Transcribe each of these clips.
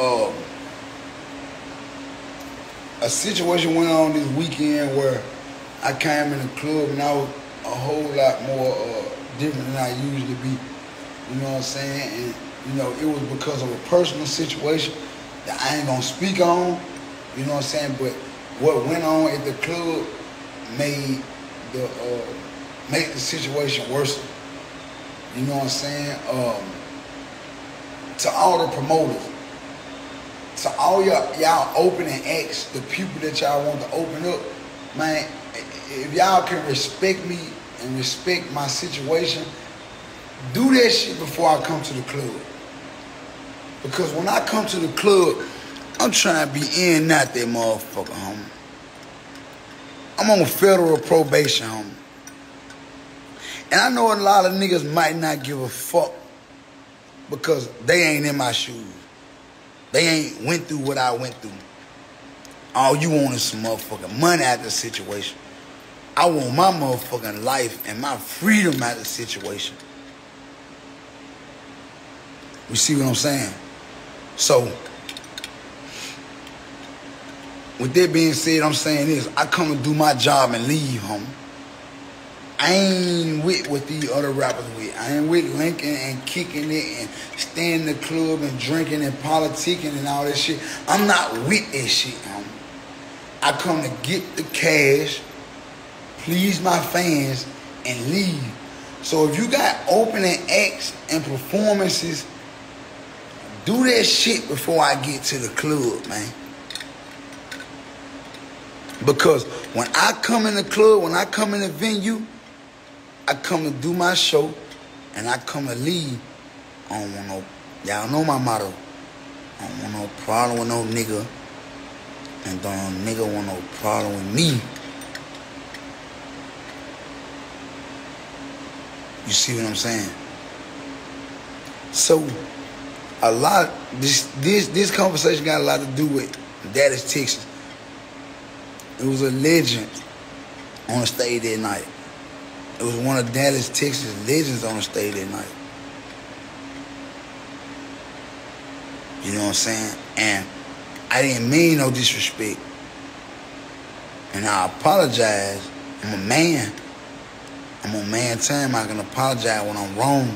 um, a situation went on this weekend where I came in the club and I was a whole lot more uh, different than I usually be. You know what I'm saying? And you know, it was because of a personal situation that I ain't gonna speak on. You know what I'm saying? But what went on at the club made the uh, made the situation worse. You know what I'm saying? Um, to all the promoters, to all y'all, y'all opening acts, the people that y'all want to open up, man, if y'all can respect me and respect my situation, do that shit before I come to the club. Because when I come to the club, I'm trying to be in, not that motherfucker, homie. I'm on federal probation, homie. And I know a lot of niggas might not give a fuck because they ain't in my shoes. They ain't went through what I went through. All you want is some motherfucking money out the situation. I want my motherfucking life and my freedom out the situation. You see what I'm saying? So, with that being said, I'm saying this. I come and do my job and leave, homie. I ain't with what these other rappers with. I ain't with linking and kicking it and staying in the club and drinking and politicking and all that shit. I'm not with that shit, homie. I come to get the cash, please my fans, and leave. So if you got opening acts and performances, do that shit before I get to the club, man. Because when I come in the club, when I come in the venue, I come to do my show and I come to leave. I don't want no, y'all know my motto. I don't want no problem with no nigga. And don't nigga want no problem with me. You see what I'm saying? So, a lot, this, this, this conversation got a lot to do with Dallas, Texas. It was a legend on the stage that night. It was one of Dallas, Texas legends on the stage that night. You know what I'm saying? And I didn't mean no disrespect. And I apologize. I'm a man. I'm a man time. I can apologize when I'm wrong.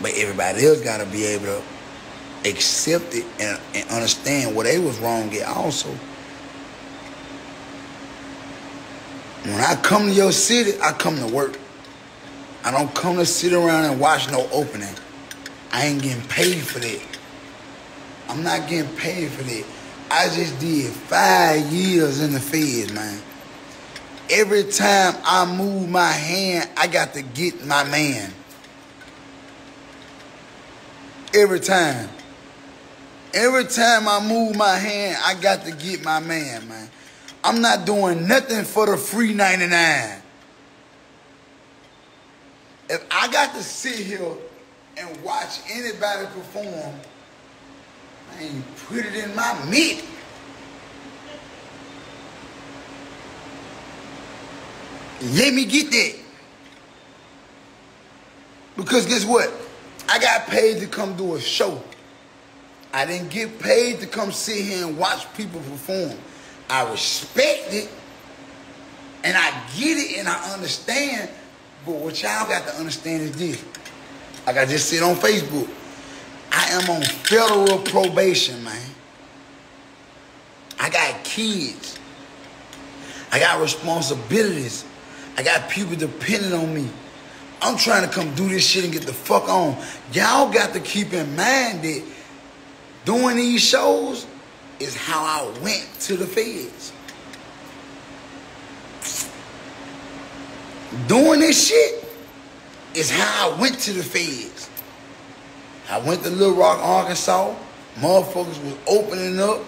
But everybody else got to be able to accept it and, and understand what they was wrong at also. When I come to your city, I come to work. I don't come to sit around and watch no opening. I ain't getting paid for that. I'm not getting paid for that. I just did five years in the feds, man. Every time I move my hand, I got to get my man. Every time. Every time I move my hand, I got to get my man, man. I'm not doing nothing for the free 99. If I got to sit here and watch anybody perform, I ain't put it in my meat. Let me get that. Because guess what? I got paid to come do a show. I didn't get paid to come sit here and watch people perform. I respect it and I get it and I understand. But what y'all got to understand is this. Like I just said on Facebook, I am on federal probation, man. I got kids. I got responsibilities. I got people depending on me. I'm trying to come do this shit and get the fuck on. Y'all got to keep in mind that doing these shows is how I went to the feds. Doing this shit is how I went to the feds. I went to Little Rock, Arkansas. Motherfuckers was opening up.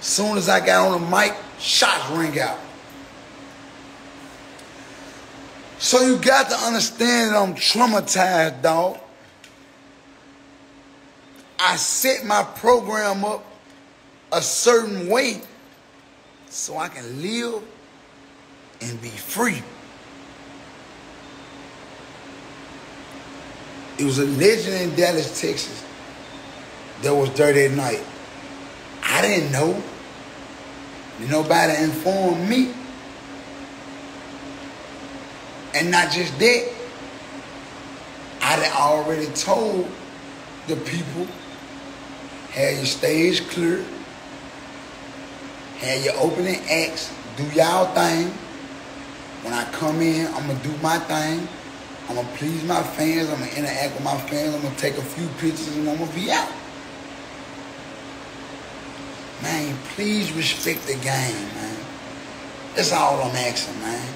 Soon as I got on the mic, shots ring out. So you got to understand that I'm traumatized, dog. I set my program up a certain way so I can live and be free. It was a legend in Dallas, Texas. that was dirty at night. I didn't know. Nobody informed me. And not just that, I had already told the people, have your stage clear, have your opening acts, do y'all thing. When I come in, I'm gonna do my thing. I'm gonna please my fans. I'm gonna interact with my fans. I'm gonna take a few pictures and I'm gonna be out. Man, please respect the game, man. That's all I'm asking, man.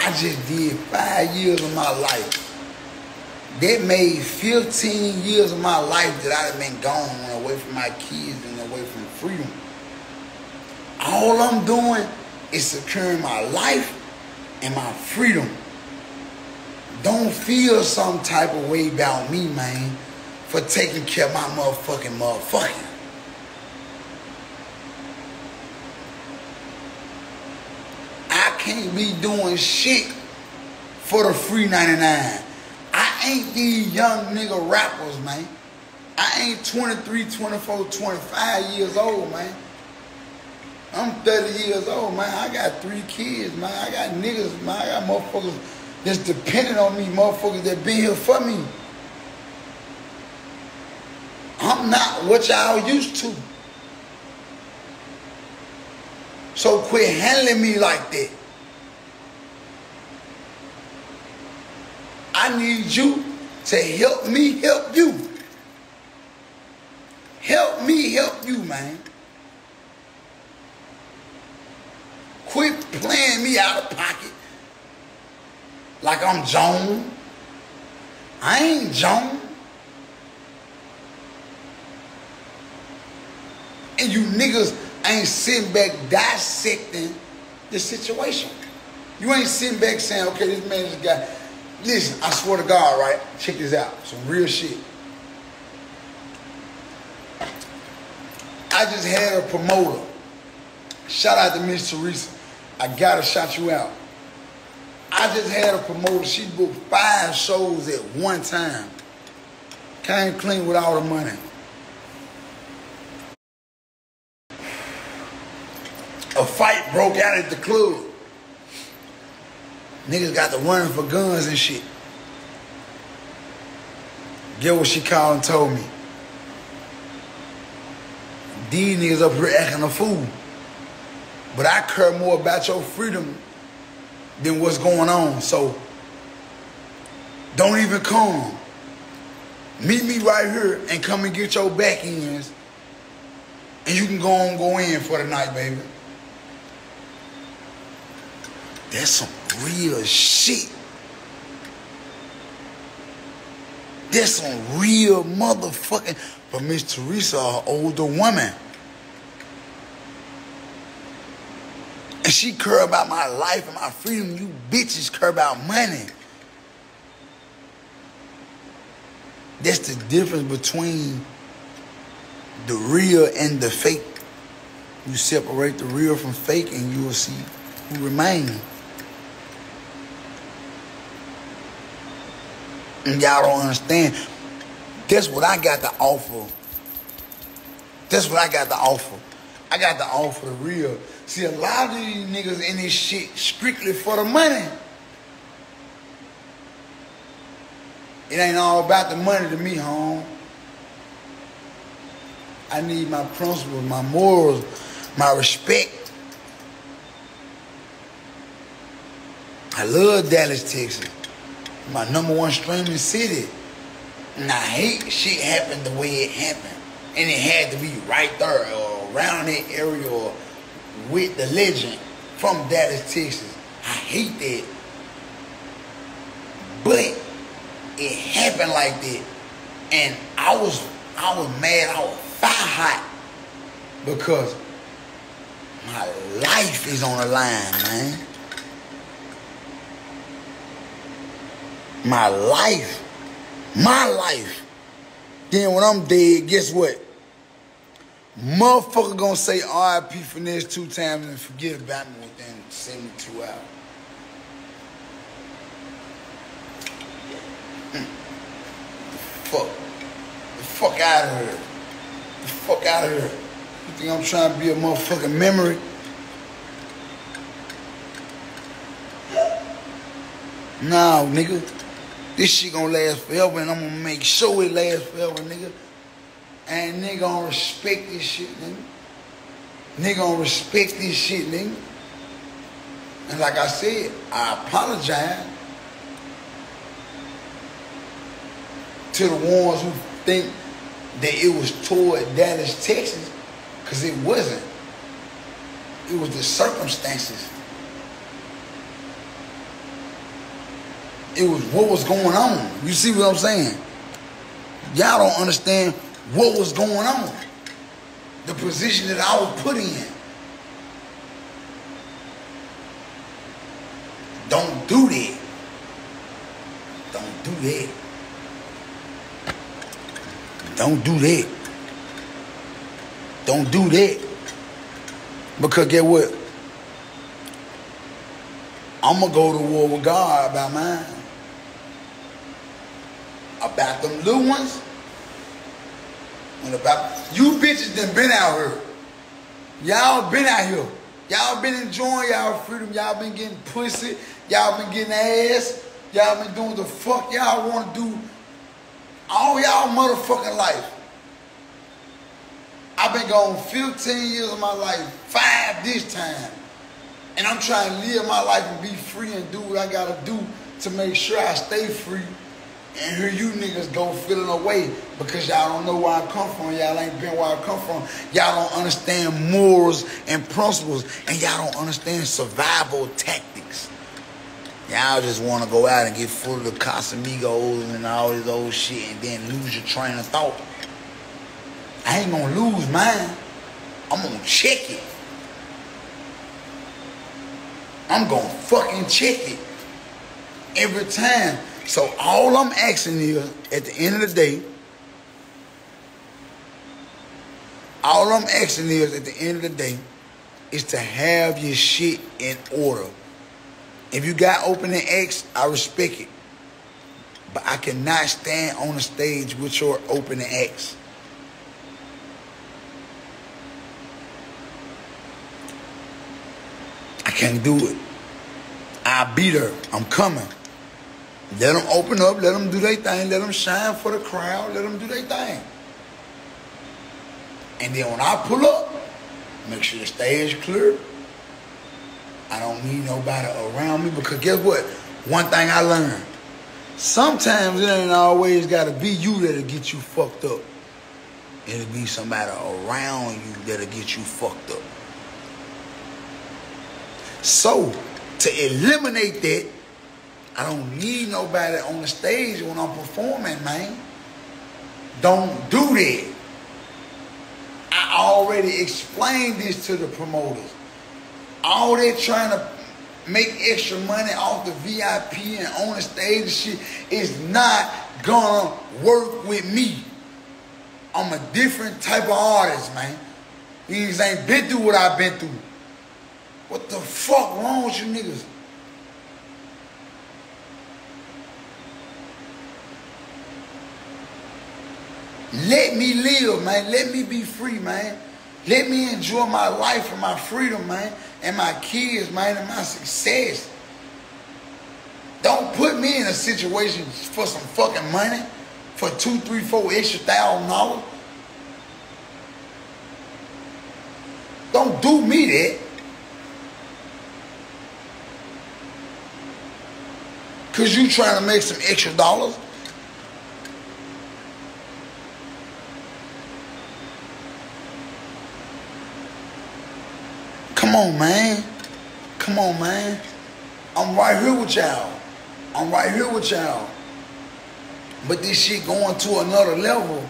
I just did five years of my life. That made 15 years of my life that I'd have been gone away from my kids and away from freedom. All I'm doing is securing my life and my freedom. Don't feel some type of way about me, man, for taking care of my motherfucking motherfucker. I can't be doing shit for the free 99. I ain't these young nigga rappers, man. I ain't 23, 24, 25 years old, man. I'm 30 years old, man. I got three kids, man. I got niggas, man. I got motherfuckers that's dependent on me, motherfuckers that been here for me. I'm not what y'all used to. So quit handling me like that. I need you to help me help you. Help me help you, man. Quit playing me out of pocket like I'm Joan. I ain't Joan. And you niggas ain't sitting back dissecting the situation. You ain't sitting back saying, okay, this man just got. Listen, I swear to God, right? Check this out. Some real shit. I just had a promoter. Shout out to Miss Teresa. I gotta shout you out. I just had a promoter. She booked five shows at one time. Came clean with all the money. A fight broke out at the club. Niggas got the running for guns and shit. Get what she called and told me. These niggas up here acting a fool. But I care more about your freedom than what's going on. So don't even come. Meet me right here and come and get your back ends. And you can go on go in for the night, baby. That's some real shit. That's some real motherfucking. But Miss Teresa, an older woman. And she care about my life and my freedom. You bitches care about money. That's the difference between the real and the fake. You separate the real from fake and you will see who remain. And y'all don't understand. That's what I got to offer. That's what I got to offer. I got to offer the real. See, a lot of these niggas in this shit strictly for the money. It ain't all about the money to me, home. I need my principles, my morals, my respect. I love Dallas, Texas. My number one streaming city. And I hate shit happened the way it happened. And it had to be right there or around that area or with the legend from Dallas, Texas. I hate that. But it happened like that. And I was I was mad, I was fire hot because my life is on the line, man. My life. My life. Then when I'm dead, guess what? Motherfucker gonna say RIP Finesse2Tymes and forget about me within 72 hours. Mm. Fuck. The fuck out of here. The fuck out of here. You think I'm trying to be a motherfucking memory? No, nigga. This shit gonna last forever and I'm gonna make sure it lasts forever, nigga. And nigga gonna respect this shit, nigga. Nigga gonna respect this shit, nigga. And like I said, I apologize to the ones who think that it was toward Dallas, Texas, because it wasn't. It was the circumstances. It was what was going on. You see what I'm saying? Y'all don't understand what was going on. The position that I was put in. Don't do that. Don't do that. Don't do that. Don't do that. Because get what? I'm gonna go to war with God about mine. About them little ones. And about you bitches that been out here. Y'all been out here. Y'all been enjoying y'all freedom. Y'all been getting pussy. Y'all been getting ass. Y'all been doing the fuck y'all want to do all y'all motherfucking life. I've been gone 15 years of my life, five this time. And I'm trying to live my life and be free and do what I gotta do to make sure I stay free. And here you niggas go feeling away because y'all don't know where I come from. Y'all ain't been where I come from. Y'all don't understand morals and principles. And y'all don't understand survival tactics. Y'all just want to go out and get full of the Casamigos and all this old shit and then lose your train of thought. I ain't gonna lose mine. I'm gonna check it. I'm gonna fucking check it every time. So all I'm asking is, at the end of the day, all I'm asking is, at the end of the day, is to have your shit in order. If you got opening X, I respect it. But I cannot stand on the stage with your opening X. I can't do it. I beat her. I'm coming. Let them open up. Let them do their thing. Let them shine for the crowd. Let them do their thing. And then when I pull up, make sure the stage is clear. I don't need nobody around me because guess what? One thing I learned. Sometimes it ain't always gotta be you that'll get you fucked up. It'll be somebody around you that'll get you fucked up. So, to eliminate that, I don't need nobody on the stage when I'm performing, man. Don't do that. I already explained this to the promoters. All they trying to make extra money off the VIP and on the stage and shit is not gonna work with me. I'm a different type of artist, man. These ain't been through what I've been through. What the fuck wrong with you niggas? Let me live, man. Let me be free, man. Let me enjoy my life and my freedom, man, and my kids, man, and my success. Don't put me in a situation for some fucking money, for two, three, four extra thousand dollars. Don't do me that. Cause you trying to make some extra dollars. Come on, man. Come on, man. I'm right here with y'all. I'm right here with y'all. But this shit going to another level.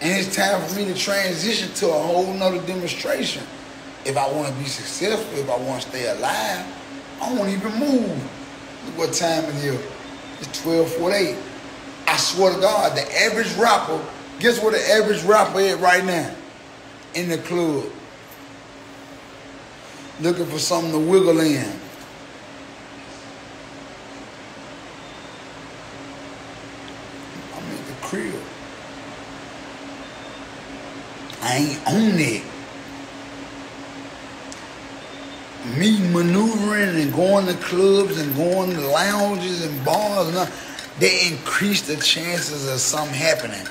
And it's time for me to transition to a whole nother demonstration. If I want to be successful, if I want to stay alive, I won't even move. Look what time it is. It's 1248. I swear to God, the average rapper, guess what the average rapper is right now? In the club looking for something to wiggle in. I'm the crib. I ain't on it. Me maneuvering and going to clubs and going to lounges and bars, and all, they increase the chances of something happening.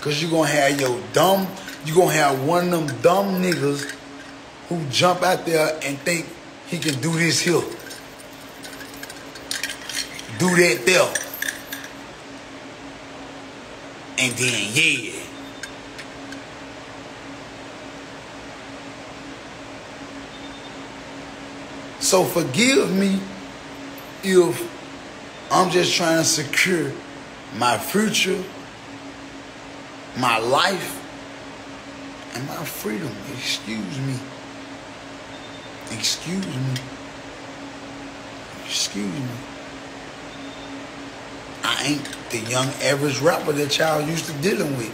Cause you're gonna have your dumb, you're gonna have one of them dumb niggas who jump out there and think he can do this here. Do that there. And then, yeah. So forgive me if I'm just trying to secure my future, my life, and my freedom. Excuse me. Excuse me. Excuse me. I ain't the young average rapper that y'all used to dealing with.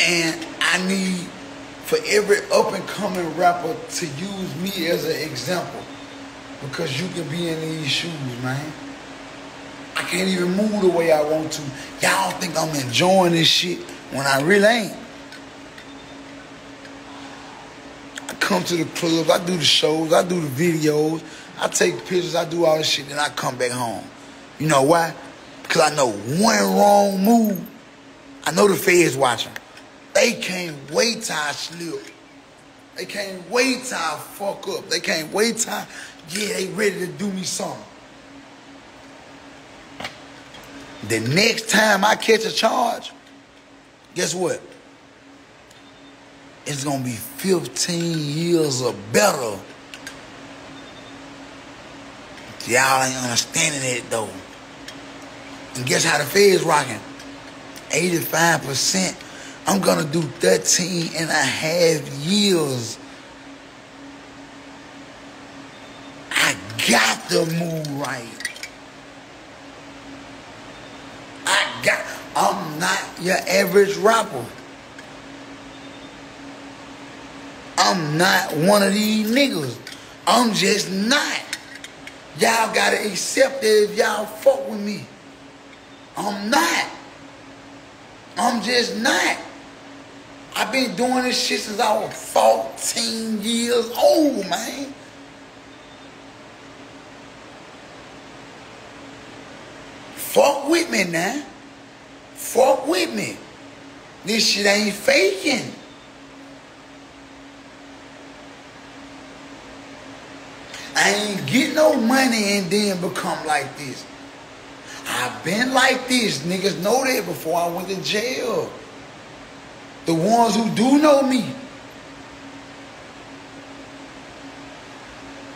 And I need for every up and coming rapper to use me as an example. Because you can be in these shoes, man. I can't even move the way I want to. Y'all think I'm enjoying this shit when I really ain't. I come to the clubs, I do the shows, I do the videos, I take pictures, I do all this shit, then I come back home. You know why? Because I know one wrong move, I know the feds watching. They can't wait till I slip. They can't wait till I fuck up. They can't wait till, I, yeah, they ready to do me something. The next time I catch a charge, guess what? It's gonna be 15 years or better. Y'all ain't understanding it though. And guess how the Fed's rocking? 85%. I'm gonna do 13 and a half years. I got to move right. I got, I'm not your average rapper. I'm not one of these niggas. I'm just not. Y'all gotta accept it if y'all fuck with me. I'm not. I'm just not. I've been doing this shit since I was 14 years old, man. Fuck with me now. Fuck with me. This shit ain't faking. I ain't get no money and then become like this. I've been like this. Niggas know that before I went to jail. The ones who do know me.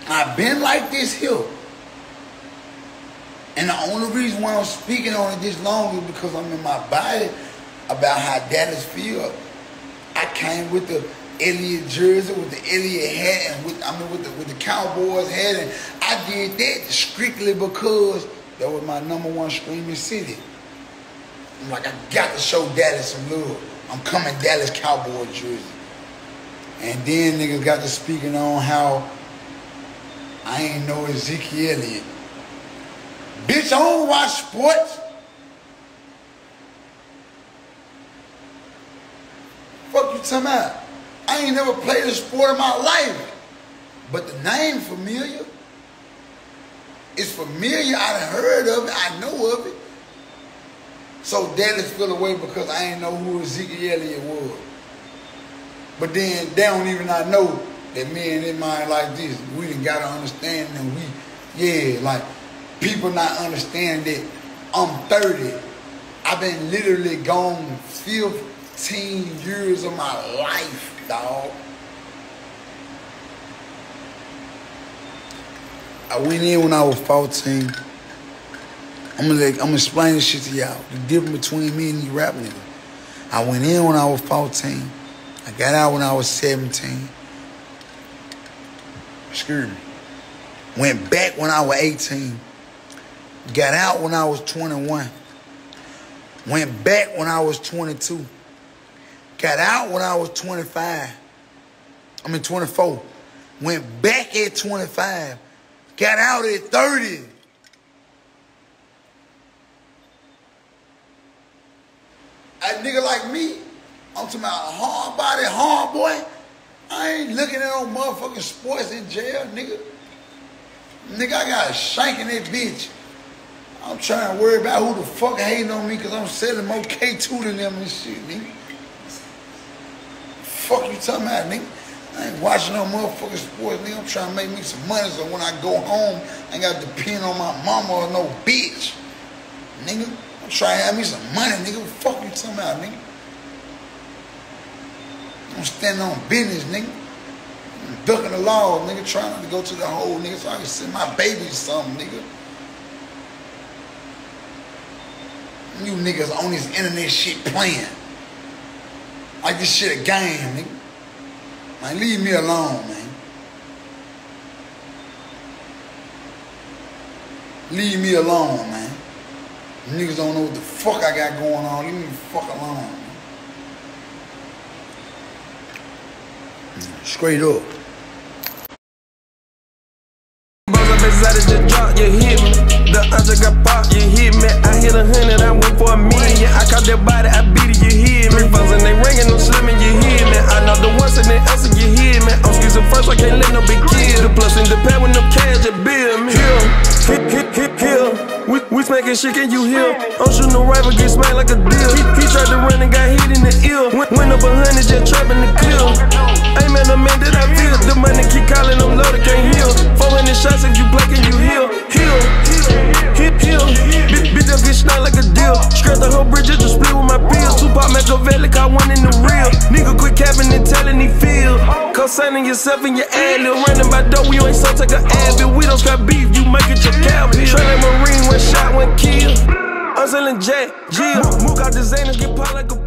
I've been like this here. And the only reason why I'm speaking on it this long is because I'm in my body about how Dallas feel. I came with the Elliott jersey, with the Elliott hat, and with I mean with the with the Cowboys hat, and I did that strictly because that was my number one screaming city. I'm like, I got to show Dallas some love. I'm coming Dallas Cowboy jersey. And then niggas got to speaking on how I ain't know Ezekiel Elliott. Bitch, I don't watch sports. Fuck you talking about? I ain't never played a sport in my life. But the name familiar. It's familiar. I done heard of it. I know of it. So Dallas feel away because I ain't know who Ezekiel Elliott was. But then they don't even not know that me and his mind like this. We didn't gotta understand and we, yeah, like people not understand that I'm 30. I've been literally gone 15 years of my life, dog. I went in when I was 14. I'm gonna I'm gonna explain this shit to y'all. The difference between me and you rap niggas. I went in when I was 14. I got out when I was 17. Excuse me. Went back when I was 18. Got out when I was 21. Went back when I was 22. Got out when I was 25. I mean 24. Went back at 25. Got out at 30. a nigga like me, I'm talking about hard body, hard boy. I ain't looking at no motherfucking sports in jail, nigga. Nigga, I got a shank in that bitch. I'm trying to worry about who the fuck hating on me because I'm selling more K2 than them and shit, nigga. Fuck you talking about, nigga? I ain't watching no motherfucking sports, nigga. I'm trying to make me some money so when I go home, I ain't got to depend on my mama or no bitch. Nigga, I'm trying to have me some money, nigga. What fuck you talking about, nigga? I'm standing on business, nigga. I'm ducking the law, nigga, trying to go to the hole, nigga, so I can send my baby something, nigga. You niggas on this internet shit playing. Like this shit a game, nigga. Man, leave me alone, man. Leave me alone, man. Niggas don't know what the fuck I got going on. Leave me the fuck alone. Man. Straight up. got pop, you hit me. I hit a hundred, I went for a million. I caught that body, and no slimming, you hit me. I know the ones and the answer, you hit me. I'm squeezing first, I can't let no big kill. The plus in the pad with no cash, you bill me. Hill, hit, hit, hit, kill. We, we smacking shit, can you hear? I'm shooting a rifle, get smacked like a deal. He, he tried to run and got hit in the ear. Went, went up a hundred, just trapping the kill. Ain't man, a man that I feel. The money keep calling, I'm loaded, can't heal. 400 shots, if you black and you heal. Heal, hit, heal. Bitch, bitch, I'm get snot like a deal. Scratch the whole bridge, just split with my pills. Tupac Makaveli, caught one in the real. Nigga quit capping and telling he feel. Co-signing yourself in your ad lib. Running by dope, you ain't so take a ad, but we don't scrap beef, you make it your cow pill. Trailing Marine, one shot, one kill. I'm selling Jack, Jill. Mook out the get pot like a